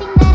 nothing that